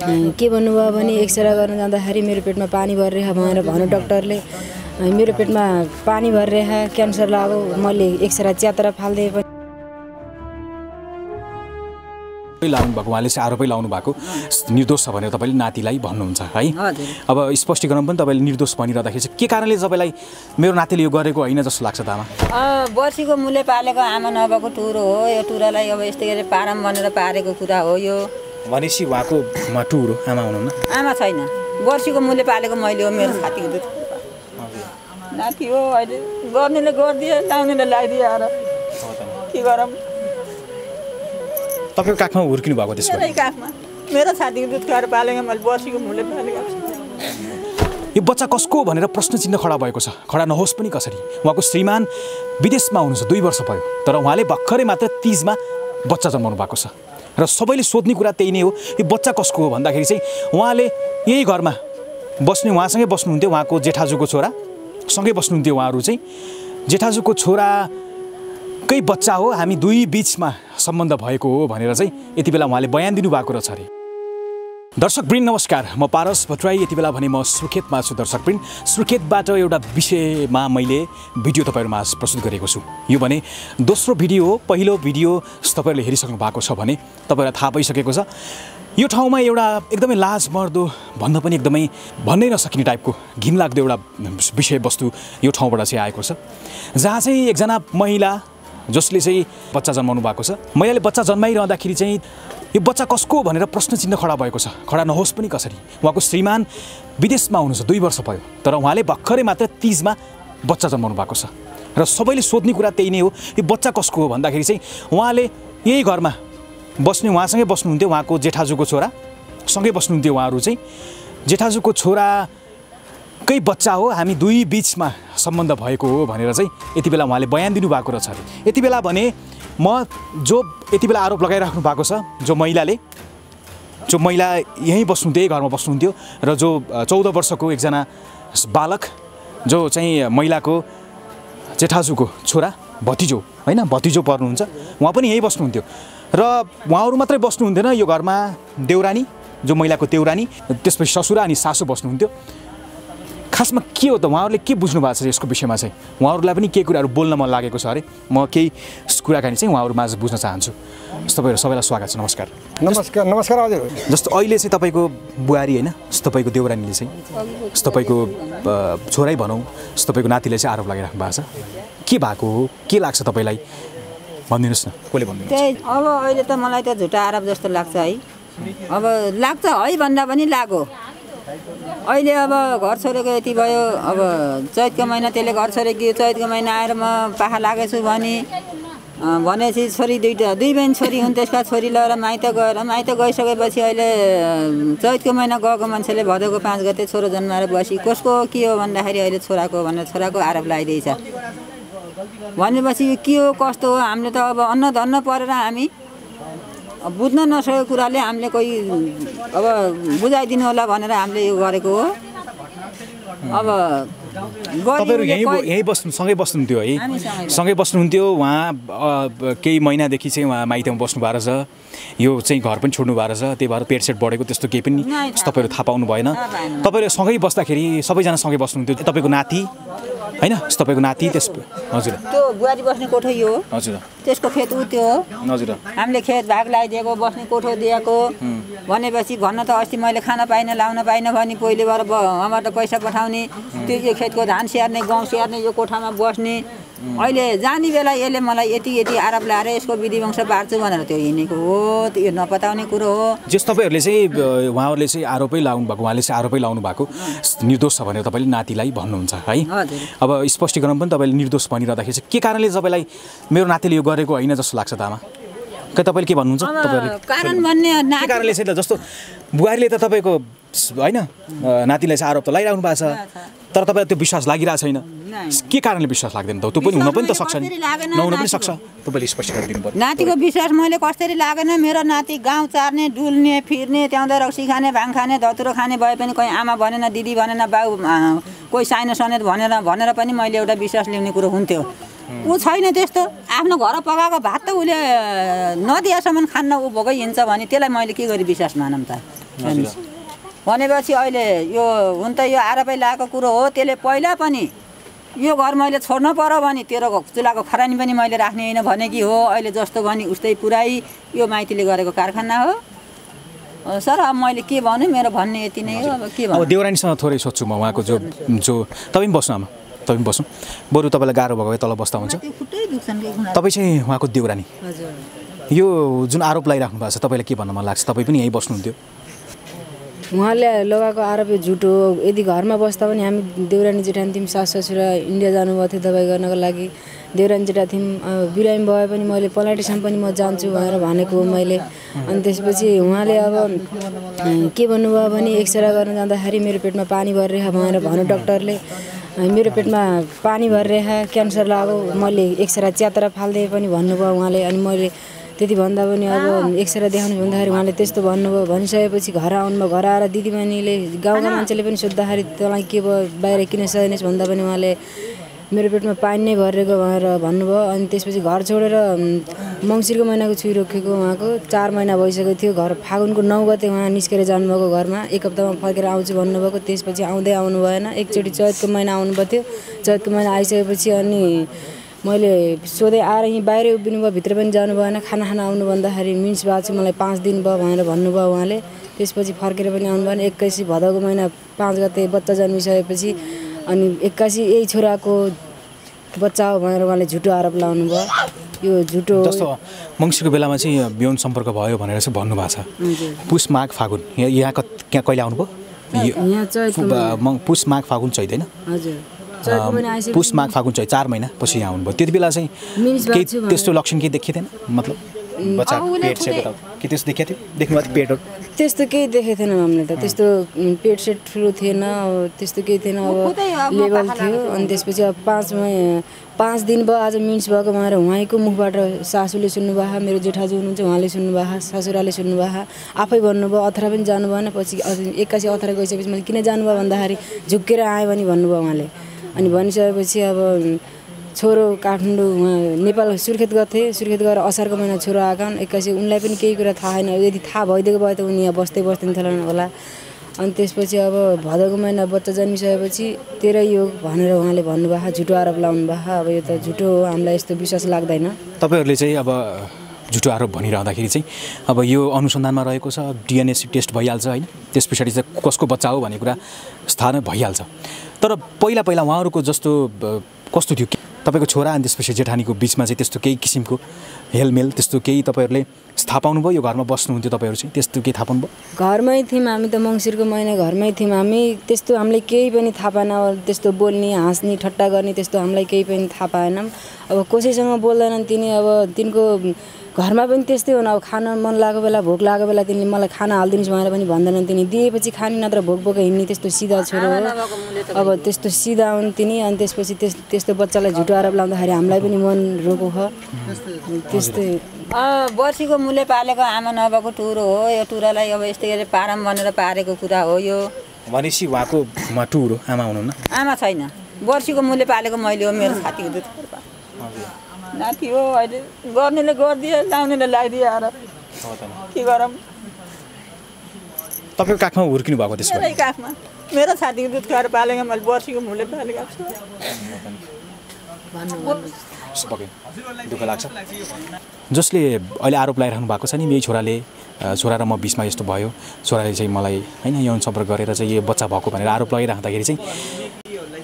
के भन्नुभयो भने एक्सरे गर्न जाँदाखेरि मेरो पेटमा पानी भरिरहेछ भनेर भन्यो डक्टरले। मेरो पेटमा पानी भरिरहेछ क्यान्सर लाग्यो मैले एक्सरे च्यातेर फालिदिएँ पनि लाउनु भएको उहाँले चाहिँ आरोपै लाउनु भएको निर्दोष छ भनेर तपाईँले नातिलाई भन्नुहुन्छ है? अब स्पष्टीकरण पनि तपाईँले निर्दोष भनिरहँदाखेरि चाहिँ के कारणले तपाईँलाई मेरो नातिले यो गरेको होइन जस्तो लाग्छ त आमा वर्षीको मूल्य पालेको आमा नभएको टुरो हो यो टुरालाई अब यस्तै गरी पारम भनेर पारेको कुरा हो यो। भनेपछि उहाँको टुर आमा हुनुहुन्न? आमा छैन। वर्षीको मूल्य पालेको मैले हो मेरो साथीको दुध। नाति हो अहिले गर्नेले गरिदिए लाउनेले लगाइदिए आएर। के गरौँ? तपाईँको काखमा हुर्किनु भएको त्यसो मेरै काखमा। मेरो साथीको दुध खुवाएर पालेको मैले वर्षीको मूल्य पालेको। यो बच्चा कसको भनेर प्रश्न चिन्ह खडा भएको छ? खडा नहोस् पनि कसरी? उहाँको श्रीमान विदेशमा हुनुहुन्छ दुई वर्ष भयो। तर उहाँले भर्खरै मात्र तिजमा बच्चा जन्माउनु भएको छ। र सबैले सोध्ने कुरा त्यही नै हो यो बच्चा कसको हो भन्दाखेरि चाहिँ उहाँले यही घरमा बस्ने उहाँसँगै बस्नुहुन्थ्यो उहाँको जेठाजुको छोरा सँगै बस्नुहुन्थ्यो उहाँहरू चाहिँ। जेठाजुको छोराकै बच्चा हो हामी दुई बिचमा सम्बन्ध भएको हो भनेर चाहिँ यति बेला उहाँले बयान दिनुभएको रहेछ अरे। दर्शकवृन्द नमस्कार। म पारस भट्टराई यति बेला भने म सुर्खेतमा छु दर्शकवृन्द सुर्खेतबाट एउटा विषयमा मैले भिडियो तपाईँहरूमा प्रस्तुत गरेको छु। यो भने दोस्रो भिडियो पहिलो भिडियो तपाईँहरूले हेरिसक्नु भएको छ भने तपाईँलाई थाहा पाइसकेको छ। यो ठाउँमा एउटा एकदमै लाज मर्दो भन्न पनि एकदमै भन्नै नसकिने टाइपको घिनलाग्दो एउटा विषयवस्तु यो ठाउँबाट चाहिँ आएको छ। जहाँ चाहिँ एकजना महिला जसले चाहिँ बच्चा जन्माउनु भएको छ। महिलाले बच्चा जन्माइरहँदाखेरि चाहिँ यो बच्चा कसको भनेर प्रश्न चिन्ह खडा भएको छ। खडा नहोस् पनि कसरी। उहाँको श्रीमान विदेशमा हुनुहुन्छ दुई वर्ष भयो। तर उहाँले भर्खरै मात्र तिजमा बच्चा जन्माउनु भएको छ। र सबैले सोध्ने कुरा त्यही नै हो यो बच्चा कसको हो भन्दाखेरि चाहिँ उहाँले यही घरमा बस्ने उहाँसँगै बस्नुहुन्थ्यो उहाँको जेठाजुको छोरा। सँगै बस्नुहुन्थ्यो उहाँहरू चाहिँ। जेठाजुको छोराकै बच्चा हो हामी दुई बिचमा सम्बन्ध भएको हो भनेर चाहिँ यति बेला उहाँले बयान दिनुभएको रहेछ अरे। यति बेला भने म जो यति बेला आरोप लगाइराख्नु भएको छ जो महिलाले जो महिला यहीँ बस्नुहुन्थ्यो यही घरमा बस्नुहुन्थ्यो र जो चौध वर्षको एकजना बालक जो चाहिँ महिलाको जेठाजुको छोरा भतिजो होइन भतिजो पर्नुहुन्छ उहाँ पनि यहीँ बस्नुहुन्थ्यो। र उहाँहरू मात्रै बस्नुहुन्थेन यो घरमा देउरानी जो महिलाको देउरानी त्यसपछि ससुरा अनि सासु बस्नुहुन्थ्यो। खासमा के हो त? उहाँहरूले के बुझ्नु भएको छ यसको विषयमा चाहिँ? उहाँहरूलाई पनि केही कुराहरू बोल्न मन लागेको छ अरे। म केही कुराकानी चाहिँ उहाँहरू माझ बुझ्न चाहन्छु। तपाईँहरू सबैलाई स्वागत छ। नमस्कार। नमस्कार नमस्कार हजुर। जस्तो अहिले चाहिँ तपाईँको बुहारी होइन तपाईँको देउरानीले चाहिँ तपाईँको छोरै भनौँ तपाईँको नातिले चाहिँ आरोप लगाइराख्नु भएको छ। के भएको हो? के लाग्छ तपाईँलाई? भनिदिनुहोस् न। कसले त्यही अब अहिले त मलाई त झुटा आरोप जस्तो लाग्छ है। अब लाग्छ है भन्दा पनि लाग्यो। अहिले अब घर छोडेको यति भयो अब चैतको महिना त्यसले घर छोडेको चैतको महिना आएर म पाखा लागेछु भने भनेपछि छोरी दुइटा दुई बहिनी छोरी हुन् त्यसका छोरी लगेर माइत गएर माइत गइसकेपछि अहिले चैतको महिना गएको मान्छेले भदौको पाँच गते छोरो जन्माएर बसी कसको के हो भन्दाखेरि अहिले छोराको भनेर छोराको आरोप लगाइदिएछ भनेपछि के हो कस्तो हो हामीले त अब अन्न धन्न परेर हामी बुझ्न नसकेको कुराले हामीले कोही अब बुझाइदिनु होला भनेर हामीले यो गरेको हो। अब तपाईँहरू यहीँ यहीँ बस्नु सँगै बस्नुहुन्थ्यो है। सँगै बस्नुहुन्थ्यो उहाँ केही महिनादेखि चाहिँ उहाँ माइतमा बस्नु भएको रहेछ यो चाहिँ घर पनि छोड्नु भएको रहेछ त्यही भएर पेट सेट बढेको त्यस्तो केही पनि तपाईँहरू थाहा पाउनु भएन। तपाईँहरू सँगै बस्दाखेरि सबैजना सँगै बस्नुहुन्थ्यो। तपाईँको नाति? होइन? तपाईँको नाति त्यस हजुर। त्यो बुहारी बस्ने कोठो यो हो। हजुर। त्यसको खेत ऊ त्यो हजुर। हामीले खेत भाग लगाइदिएको बस्ने कोठो दिएको। भनेपछि भन्न त अस्ति मैले खान पाइनँ लाउन पाइनँ भने पहिले गएर ब उहाँबाट पैसा पठाउने। त्यो यो खेतको धान स्याहार्ने गहुँ स्याहार्ने यो कोठामा बस्ने। अहिले जाने बेला यसले मलाई यति यति आरोप लाएर यसको विधि वंश बाँड्छु भनेर त्यो हिँडेको हो त्यो यो नपताउने कुरो हो। जस तपाईँहरूले चाहिँ उहाँहरूले चाहिँ आरोपै लाउनु भएको उहाँले चाहिँ आरोपै लाउनु भएको निर्दोष छ भनेर तपाईँले नातिलाई भन्नुहुन्छ है। अब स्पष्टीकरण पनि तपाईँले निर्दोष भनिरहँदाखेरि चाहिँ के कारणले तपाईँलाई मेरो नातिले यो गरेको होइन जस्तो लाग्छ त आमा? के तपाईँले के भन्नुहुन्छ? कारण भन्ने कारणले चाहिँ जस्तो बुहारीले त तपाईँको होइन नातिलाई चाहिँ आरोप त लगाइरहनु भएको छ। तर तपाईँलाई त्यो विश्वास लागिरहेको छैन। के कारणले विश्वास लाग्दैन त? त्यो पनि हुन पनि त सक्छ नि। नहुन पनि? सक्छ। तपाईँले स्पष्टीकरण दिनु पर्यो। नातिको विश्वास मैले कसरी लागेन? मेरो नाति गाउँ चार्ने डुल्ने फिर्ने त्याउँदा रक्सी खाने भाङ खाने धतुरो खाने भए पनि कोही आमा भनेन दिदी भनेन बाउ कोही साइनो सनेत भनेर भनेर पनि मैले एउटा विश्वास ल्याउने कुरो हुन्थ्यो। ऊ छैन त्यस्तो। आफ्नो घर पकाएको भात त उसले नदिएसम्म खान्न ऊ भोकै हिँड्छ भने त्यसलाई मैले के गरी विश्वास मानौँ त। भनेपछि अहिले यो हुन त यो आरोपै लागेको कुरो हो त्यसले पहिला पनि यो घर मैले छोड्नु पर्यो भने तेरो चुल्हाको खरानी पनि मैले राख्ने होइन भने कि हो अहिले जस्तो भने उस्तै पुरै यो माइतीले गरेको कारखाना हो। सर अब मैले के भन्नु? मेरो भन्ने यति नै हो अब के अब भन्नु देउरानीसँग थोरै सोध्छु म उहाँको जो जो तपाईँ पनि बस्नु आमा तपाईँ पनि बस्नु। बरु तपाईँलाई गाह्रो भएको भए तल बस्दा हुन्छ। तपाईँ चाहिँ उहाँको देउरानी हजुर। यो जुन आरोप लगाइराख्नु भएको छ तपाईँलाई के भन्न मन लाग्छ? तपाईँ पनि यहीँ बस्नुहुन्थ्यो। उहाँले लगाएको आरोप झुटो हो। यदि घरमा बस्दा पनि हामी देउरानी जेठानी थियौँ सास ससुरा इन्डिया जानुभएको थियो दबाई गर्नको लागि। देउरानी जेठा थियौँ अब बिरामी भए पनि मैले पलाटीसम्म पनि म जान्छु भनेर भनेको हो मैले। अनि त्यसपछि उहाँले अब के भन्नुभयो भने एक्सरे गर्न जाँदाखेरि मेरो पेटमा पानी भरिरहेछ भनेर भन्यो डक्टरले। मेरो पेटमा पानी भरिरहेछ क्यान्सर लाग्यो मैले एक्सरे च्यातेर फाल्दै पनि भन्नुभयो उहाँले। अनि मैले त्यति भन्दा पनि अब एक्सरे देखाउनु भन्दाखेरि उहाँले त्यस्तो भन्नुभयो। भनिसकेपछि घर आउनुभयो घर आएर दिदीबहिनीले गाउँका मान्छेले पनि सोद्धाखेरि तँलाई के भयो बाहिर किन सहेनस् भन्दा पनि उहाँले मेरो पेटमा पानी नै भरेको भनेर भन्नुभयो। अनि त्यसपछि घर छोडेर मङ्सिरको महिनाको छुई रोकेको उहाँको। चार महिना भइसकेको थियो। घर फागुनको नौ गते उहाँ निस्केर जानुभएको घरमा। एक हप्तामा फर्केर आउँछु भन्नुभएको। त्यसपछि आउँदै आउनु भएन। एकचोटि चैतको महिना आउनुभएको थियो चैतको महिना आइसकेपछि अनि मैले सोधेँ आएर यहीँ बाहिरै उभिनु भयो भित्र पनि जानु भएन खाना खाना आउनु भन्दाखेरि मिन्स भएको छु मलाई पाँच दिन भयो भनेर भन्नुभयो उहाँले। त्यसपछि फर्केर पनि आउनु भएन। एक्काइस भदौको महिना पाँच गते बच्चा जन्मिसकेपछि अनि एक्कासी यही छोराको बच्चा हो भनेर उहाँले झुटो आरोप लगाउनु भयो यो झुटो। जस्तो मङ्सिरको बेलामा चाहिँ यौन सम्पर्क भयो भनेर चाहिँ भन्नुभएको छ। पुस माघ फागुन। यहाँ यहाँ कहिले आउनुभयो? यहाँ पुस माघ फागुन होइन? हजुर। पुस माघ फागुन चैत चार महिना पछि यहाँ आउनुभयो त्यति बेला चाहिँ केही। त्यस्तो लक्षण केही थिएन? मतलब। के त्यस्तो देखिएको थियो? पेटहरू त्यस्तो केही देखेको थिएन हामीले त। त्यस्तो पेट सेट ठुलो थिएन अब त्यस्तो केही थिएन। अब लेभल थियो। अनि त्यसपछि अब पाँच मै पाँच दिन भयो आज मिन्स भएको भनेर उहाँको मुखबाट सासूले सुन्नुभएको मेरो जेठाजु हुनुहुन्छ उहाँले सुन्नुभएको ससुराले सुन्नुभएको आफै भन्नुभयो अथरा पनि जानु भएन पछि एक्कासी अथरा गइसकेपछि मैले किन जानुभयो भन्दाखेरि झुक्केर आएँ भने भन्नुभयो उहाँले। अनि भनिसकेपछि अब छोरो काठमाडौँ नेपाल सुर्खेत थिएँ सुर्खेत गएर असारको महिना छोरो आएका हुन् एक्कासी उनलाई पनि केही कुरा थाहा छैन। यदि थाहा भइदिएको भए त उनी यहाँ बस्दै बस्दिन्थेनन् होला। अनि त्यसपछि अब भदौको महिना बच्चा जन्मिसकेपछि तेरै यो भनेर उहाँले भन्नुभएको झुटो आरोप लाउनु भएको अब यो त झुटो हो हामीलाई यस्तो विश्वास लाग्दैन। तपाईँहरूले चाहिँ अब झुटो आरोप भनिरहँदाखेरि चाहिँ अब यो अनुसन्धानमा रहेको छ डिएनए टेस्ट भइहाल्छ होइन? त्यस पछाडि चाहिँ कसको बच्चा हो भन्ने कुरा स्थान भइहाल्छ। तर पहिला पहिला उहाँहरूको जस्तो कस्तो थियो तपाईँको छोरा अनि त्यसपछि जेठानीको बिचमा चाहिँ त्यस्तो केही किसिमको हेलमेल त्यस्तो केही तपाईँहरूले थाहा पाउनुभयो यो घरमा बस्नुहुन्थ्यो तपाईँहरू चाहिँ त्यस्तो केही थाहा पाउनुभयो घरमै थियौँ हामी त मङ्सिरको महिना घरमै थियौँ हामी। त्यस्तो हामीले केही पनि थाहा पाएन त्यस्तो बोल्ने हाँस्ने ठट्टा गर्ने त्यस्तो हामीलाई केही पनि थाहा पाएनौँ। अब कसैसँग बोल्दैनन् तिनी अब तिनको घरमा पनि त्यस्तै हो न अब खान मन लागेको बेला भोक लागेको बेला तिनीले मलाई खाना हालिदिनुहोस् भनेर पनि भन्दैनन् तिनी। दिएपछि खाने नत्र भोक भोक हिँड्ने त्यस्तो सिधा छोरो हो। अब त्यस्तो सिधा हुन् तिनी अनि त्यसपछि त्यस त्यस्तो बच्चालाई झुटो आरोप लाउँदाखेरि हामीलाई पनि मन रोको ख त्यस्तै। अब वर्षीको मूल्य पालेको आमा नभएको टुरो हो। यो टुरालाई अब यस्तै गरी पारम भनेर पारेको कुरा हो यो। भनेपछि उहाँको उहाँ टुर हो आमा हुनुहुन्न? आमा छैन। वर्षीको मूल्य पालेको मैले हो मेरो साथीको दुध नाति हो अहिले गर्नेले गरिदिए लाउनेले लगाइदिए आएर। के गरौँ? तपाईँको काखमा हुर्किनु भएको त्यसो भए। मेरै काखमा। मेरो साथीको दुध खुवाएर पालेको मैले वर्षीको मूल्य पालेको दुःख लाग्छ। जसले अहिले आरोप लगाइराख्नु भएको छ नि यही छोराले छोरा र म बिचमा यस्तो भयो। छोराले चाहिँ मलाई होइन यौन सम्पर्क गरेर चाहिँ यो बच्चा भएको भनेर आरोप लगाइराख्दाखेरि चाहिँ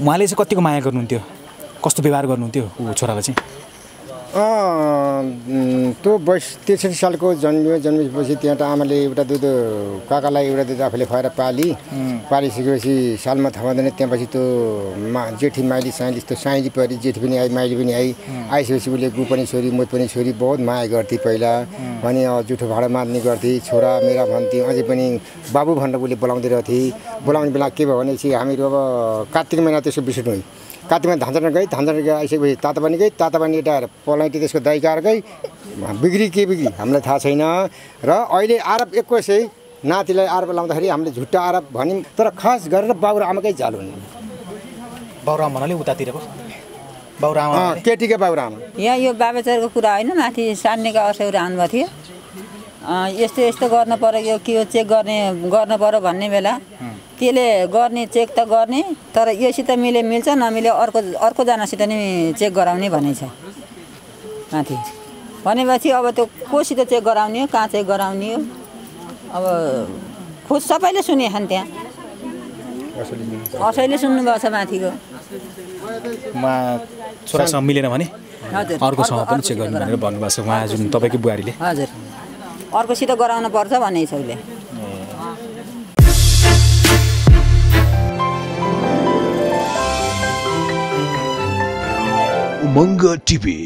उहाँले चाहिँ कतिको माया गर्नुहुन्थ्यो? कस्तो व्यवहार गर्नुहुन्थ्यो ऊ छोरालाई चाहिँ? त्यो बैस त्रिसठी सालको जन्मियो जन्मेपछि त्यहाँ त आमाले एउटा दुध काकालाई एउटा दुध आफूले खुवाएर पाली। पालिसकेपछि सालमा थाहा हुँदैन त्यहाँपछि त्यो मा जेठी माइली साइली त्यो साइली परि जेठी पनि आई माइली पनि आई। आइसकेपछि उसले गु पनि छोरी म पनि छोरी बहुत माया गर्थेँ पहिला। भने जुठो भाडा मार्ने गर्थेँ छोरा मेरा भन्थे। अझै पनि बाबु भनेर उसले बोलाउँदै रहेथे। बोलाउने बेला के भयो भनेपछि हामीहरू अब कार्तिक महिना त्यसको हुँ कातिमा धानचरा गई धानचरा गई आइसकेपछि तातापानी गई तातापानी यता पलाइटी त्यसको दाइकार गई। बिग्री के बिग्री हामीलाई थाहा छैन। र अहिले आरोप एकैसै नातिलाई आरोप लाउँदाखेरि हामीले झुट्टा आरोप भन्यौँ तर खास गरेर बाबु र आमाकै जाल हुने। बाबुराम भन्नाले उतातिरको बाबुराम अँ, केटीकै आमा यहाँ यो बाबेचरको कुरा होइन माथि सान्नेका असौहरू आउनुभएको थियो। यस्तो यस्तो गर्न पऱ्यो यो के हो चेक गर्ने गर्न पऱ्यो भन्ने बेला त्यसले गर्ने चेक त गर्ने तर योसित मिले मिल्छ नमिले अर्को अर्कोजनासित नि चेक गराउने भन्ने छ। माथि। भनेपछि अब त्यो कोसित चेक गराउने हो कहाँ चेक गराउने हो अब खोज सबैले सुने खान् त्यहाँ। असैले सुन्नुभएको छ माथिको। छोरासँग मिलेन भने अर्कोसँग अर्को- पनि चेक गर्नु भनेर भन्नुभएको छ। उहाँ जुन तपाईँकै बुहारीले। हजुर। अर्कोसित गराउनु पर्छ भन्ने छ उसले उमङ्ग टिभी।